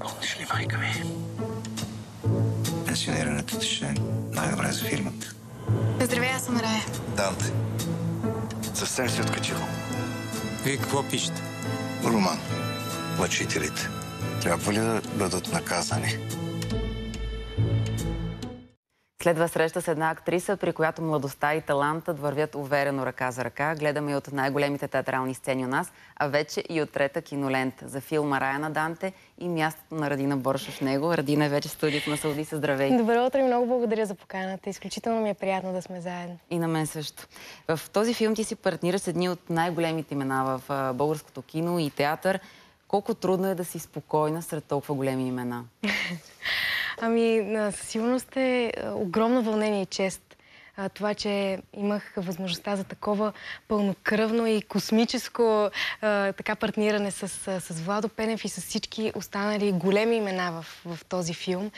Помниш ли, майка ми? Пенсионирането ти ще е най-добре за фирмата. Здравей, аз съм Рая. Данте. Съвсем си откачил. Вие какво пишете? Роман. Мъчителите. Трябва ли да бъдат наказани? Следва среща с една актриса, при която младостта и талантът вървят уверено ръка за ръка. Гледаме и от най-големите театрални сцени у нас, а вече и от трета кинолента за филма Рая на Данте и мястото на Радина Борша в него. Радина е вече в студиото на Сауди с здравей. Добро утро и много благодаря за поканата. Изключително ми е приятно да сме заедно. И на мен също. В този филм ти си партнира с едни от най-големите имена в българското кино и театър. Колко трудно е да си спокойна сред толкова големи имена? Ами, със сигурност е огромно вълнение и чест. Това, че имах възможността за такова пълнокръвно и космическо така партниране с, с Владо Пенев и с всички останали големи имена в, в този филм.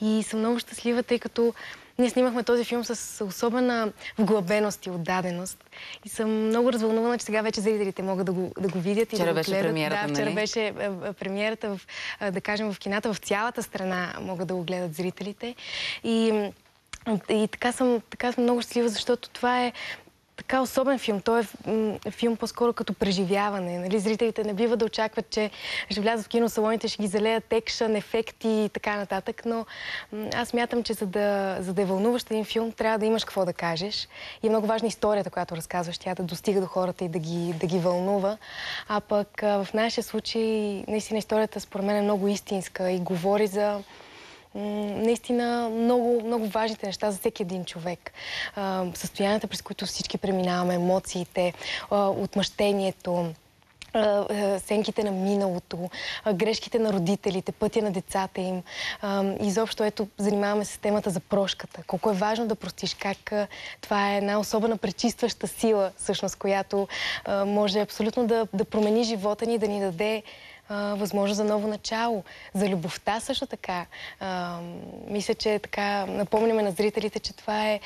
И съм много щастлива, тъй като ние снимахме този филм с особена вглъбеност и отдаденост. И съм много развълнувана, че сега вече зрителите могат да го, да го видят и Вчера да го гледат. премиерата, да, вчера нали? беше е, е, премиерата, в, е, да кажем, в кината в цялата страна могат да го гледат зрителите. И, и така, съм, така съм много щастлива, защото това е така особен филм. Той е филм по-скоро като преживяване. Нали? Зрителите не бива да очакват, че ще влязат в киносалоните, ще ги залеят екшън, ефекти и така нататък, но аз мятам, че за да, за да е вълнуващ един филм, трябва да имаш какво да кажеш. И е много важна историята, която разказваш, тя да достига до хората и да ги, да ги вълнува. А пък в нашия случай, наистина историята според мен е много истинска и говори за наистина много, много важните неща за всеки един човек. Състоянията, през които всички преминаваме, емоциите, отмъщението, сенките на миналото, грешките на родителите, пътя на децата им. Изобщо, ето, занимаваме се с темата за прошката. Колко е важно да простиш, как това е една особена пречистваща сила, всъщност, която може абсолютно да, да промени живота ни, да ни даде а, възможност за ново начало. За любовта също така. А, мисля, че така напомняме на зрителите, че това е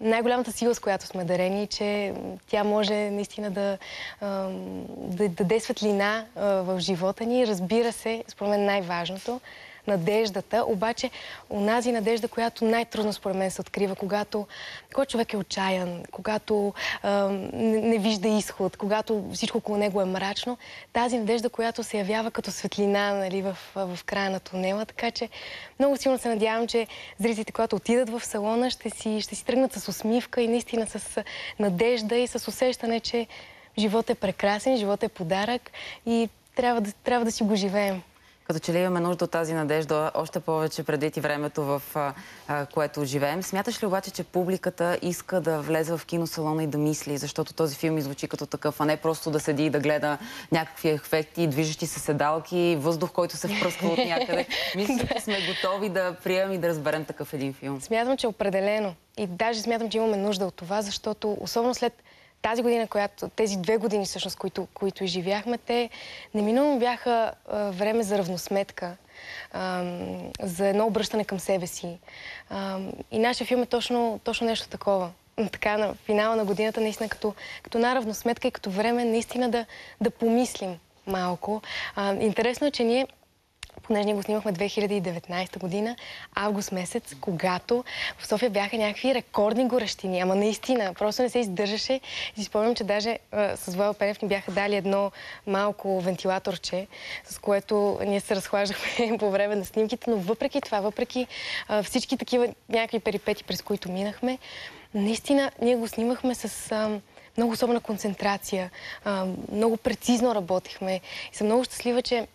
най-голямата сила, с която сме дарени че тя може наистина да, а, да даде светлина в живота ни. Разбира се, според мен най-важното, надеждата, обаче онази надежда, която най-трудно според мен се открива, когато, когато човек е отчаян, когато а, не, не вижда изход, когато всичко около него е мрачно, тази надежда, която се явява като светлина нали, в, в края на тунела. Така че много силно се надявам, че зрителите, когато отидат в салона, ще си, ще си тръгнат с усмивка и наистина с надежда и с усещане, че животът е прекрасен, животът е подарък и трябва да, трябва да си го живеем. Като че ли имаме нужда от тази надежда, още повече предвид и времето, в а, което живеем. Смяташ ли обаче, че публиката иска да влезе в киносалона и да мисли, защото този филм звучи като такъв, а не просто да седи и да гледа някакви ефекти, движещи се седалки, въздух, който се впръсква от някъде. Мисля, че сме готови да приемем и да разберем такъв един филм. Смятам, че определено. И даже смятам, че имаме нужда от това, защото особено след тази година, която, тези две години всъщност, които, които изживяхме, те неминуемо бяха а, време за равносметка, а, за едно обръщане към себе си. А, и нашия филм е точно, точно нещо такова. Така, на финала на годината, наистина като, като една равносметка и като време наистина да, да помислим малко. А, интересно е, че ние понеже ние го снимахме 2019 година, август месец, когато в София бяха някакви рекордни горещини. Ама наистина, просто не се издържаше. И си спомням, че даже а, с Владо Пенев ни бяха дали едно малко вентилаторче, с което ние се разхлаждахме по време на снимките, но въпреки това, въпреки а, всички такива някакви перипети, през които минахме, наистина ние го снимахме с... А, много особена концентрация, много прецизно работихме. И съм много щастлива, че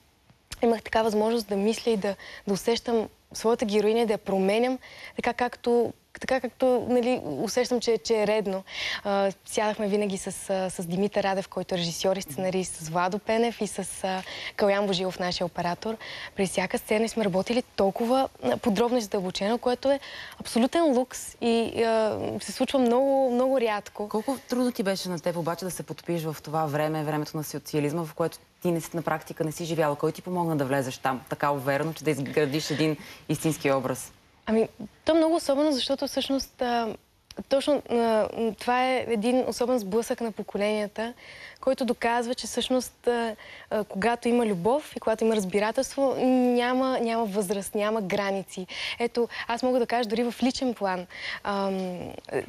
имах така възможност да мисля и да, да усещам своята героиня да я променям, така както, така както нали, усещам, че, че е редно. А, сядахме винаги с, с Димитър Радев, който е режисьор и сценарист, с Владо Пенев и с а, Калян Божилов, нашия оператор. При всяка сцена сме работили толкова подробно и задълбочено, което е абсолютен лукс и а, се случва много, много рядко. Колко трудно ти беше на теб обаче да се потопиш в това време, времето на социализма, в което ти не, си- на практика не си живяла? Кой ти помогна да влезеш там така уверено, че да изградиш един истински образ? Ами, то е много особено, защото всъщност а, точно а, това е един особен сблъсък на поколенията, който доказва, че всъщност когато има любов и когато има разбирателство, няма, няма възраст, няма граници. Ето, аз мога да кажа дори в личен план.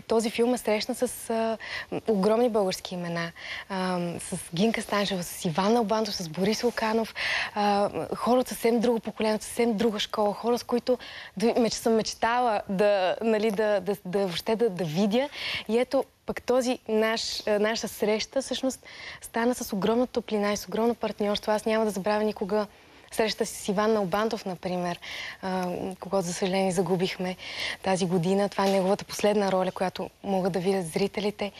Този филм е срещна с огромни български имена. С Гинка Станшева, с Иван Албантов, с Борис Луканов. Хора от съвсем друго поколение, от съвсем друга школа. Хора, с които съм мечтала да, нали, да, да, да, въобще да, да видя. И ето, пък този наш, а, наша среща всъщност стана с огромна топлина и с огромно партньорство. Аз няма да забравя никога среща с Иван Налбантов, например, когато, за съжаление, загубихме тази година. Това е неговата последна роля, която могат да видят зрителите.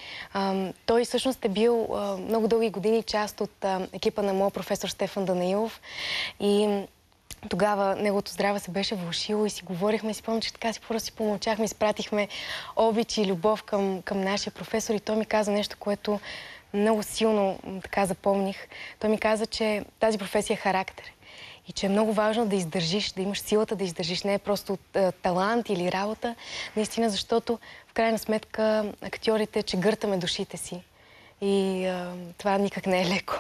Той всъщност е бил много дълги години част от екипа на моят професор Стефан Данаилов и тогава неговото здраве се беше влушило и си говорихме и си помня, че така си просто си помълчахме, изпратихме обич и любов към, към нашия професор и той ми каза нещо, което много силно така запомних. Той ми каза, че тази професия е характер и че е много важно да издържиш, да имаш силата да издържиш. Не е просто а, талант или работа, наистина, защото в крайна сметка актьорите, че гъртаме душите си. И а, това никак не е леко.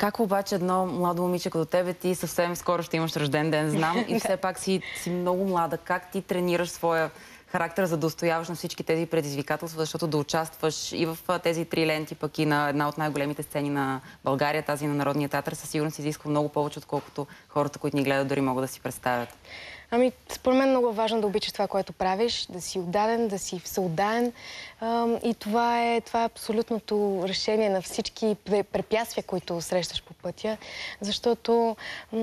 Как обаче едно младо момиче като тебе, ти съвсем скоро ще имаш рожден ден, знам, и все пак си, си много млада. Как ти тренираш своя характер, за да устояваш на всички тези предизвикателства, защото да участваш и в тези три ленти, пък и на една от най-големите сцени на България, тази на Народния театър, със сигурност изисква много повече, отколкото хората, които ни гледат, дори могат да си представят. Ами, според мен много е важно да обичаш това, което правиш, да си отдаден, да си всеотдаен. Ам, И това е, това е абсолютното решение на всички пре- препятствия, които срещаш по пътя. Защото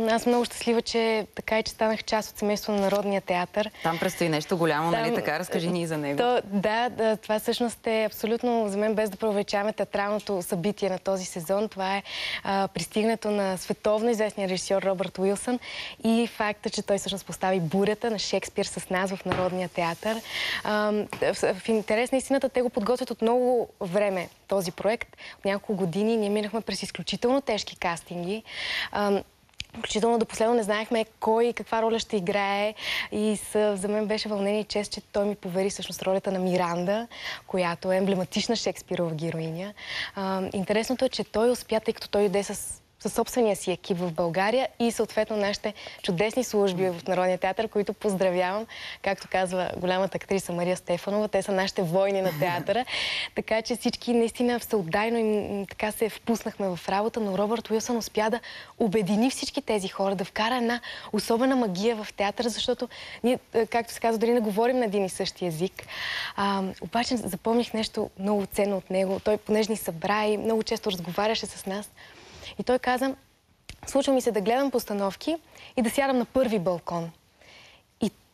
аз съм много щастлива, че така и че станах част от семейство на Народния театър. Там предстои нещо голямо, нали Там, така? Разкажи ни и за него. То, да, да, това всъщност е абсолютно за мен, без да преувеличаваме театралното събитие на този сезон. Това е а, пристигнато на световно известния режисьор Робърт Уилсън и факта, че той всъщност постави бурята на Шекспир с нас в Народния театър. В, интерес на истината, те го подготвят от много време този проект. От няколко години ние минахме през изключително тежки кастинги. Включително до последно не знаехме кой и каква роля ще играе. И за мен беше вълнение и чест, че той ми повери всъщност ролята на Миранда, която е емблематична Шекспирова героиня. Интересното е, че той успя, тъй като той иде с със собствения си екип в България и съответно нашите чудесни служби в Народния театър, които поздравявам, както казва голямата актриса Мария Стефанова. Те са нашите войни на театъра. така че всички наистина всеотдайно им така се впуснахме в работа, но Робърт Уилсън успя да обедини всички тези хора, да вкара една особена магия в театъра, защото ние, е, както се казва, дори не говорим на един и същи език. А, обаче запомних нещо много ценно от него. Той, понеже ни събра и много често разговаряше с нас, и той каза, случва ми се да гледам постановки и да сядам на първи балкон.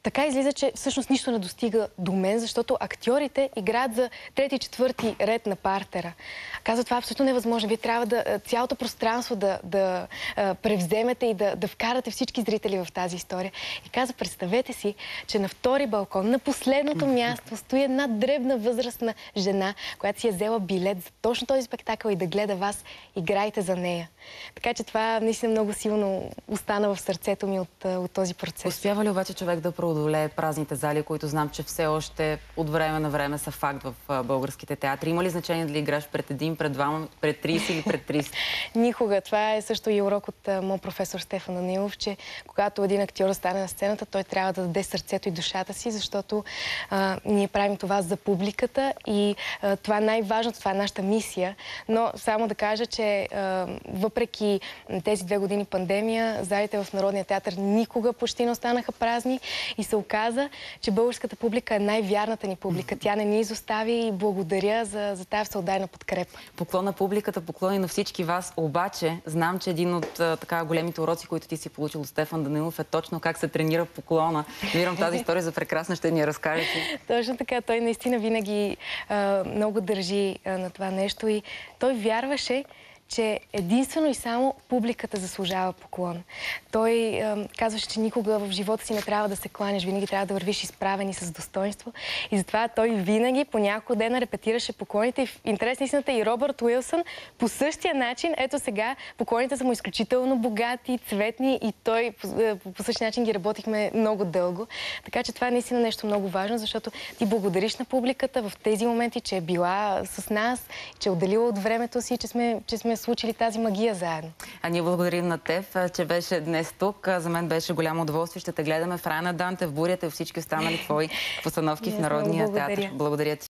Така излиза, че всъщност нищо не достига до мен, защото актьорите играят за трети, четвърти ред на партера. Каза, това е абсолютно невъзможно. Вие трябва да цялото пространство да, да а, превземете и да, да вкарате всички зрители в тази история. И каза, представете си, че на втори балкон, на последното място, стои една дребна възрастна жена, която си е взела билет за точно този спектакъл и да гледа вас. Играйте за нея. Така че това наистина много силно остана в сърцето ми от, от този процес. Успява ли обаче човек да преодолее празните зали, които знам, че все още от време на време са факт в българските театри? Има ли значение дали играш пред един, пред двама, пред 30 или пред 30? Никога. Това е също и урок от моят професор Стефан Данилов, че когато един актьор стане на сцената, той трябва да даде сърцето и душата си, защото а, ние правим това за публиката и а, това е най-важното, това е нашата мисия. Но само да кажа, че а, въпреки тези две години пандемия, залите в Народния театър никога почти не останаха празни и се оказа, че българската публика е най-вярната ни публика. Тя не ни изостави и благодаря за, за тази всеотдайна подкрепа. Поклон на публиката, поклони на всички вас. Обаче, знам, че един от така големите уроци, които ти си получил от Стефан Данилов е точно как се тренира поклона. Намирам тази история за прекрасна, ще ни я разкажете. Точно така. Той наистина винаги а, много държи а, на това нещо и той вярваше, че единствено и само публиката заслужава поклон. Той а, казваше, че никога в живота си не трябва да се кланяш, винаги трябва да вървиш изправен и с достоинство. И затова той винаги по няколко дена репетираше поклоните. И в интерес на истината и Робърт Уилсън по същия начин, ето сега, поклоните са му изключително богати, цветни и той по, по, по същия начин ги работихме много дълго. Така че това е наистина нещо много важно, защото ти благодариш на публиката в тези моменти, че е била с нас, че е отделила от времето си, че сме, че сме сме случили тази магия заедно. А ние благодарим на теб, че беше днес тук. За мен беше голямо удоволствие. Ще те гледаме в Рана Данте, в Бурята и всички останали твои постановки в Народния театър. Благодаря ти.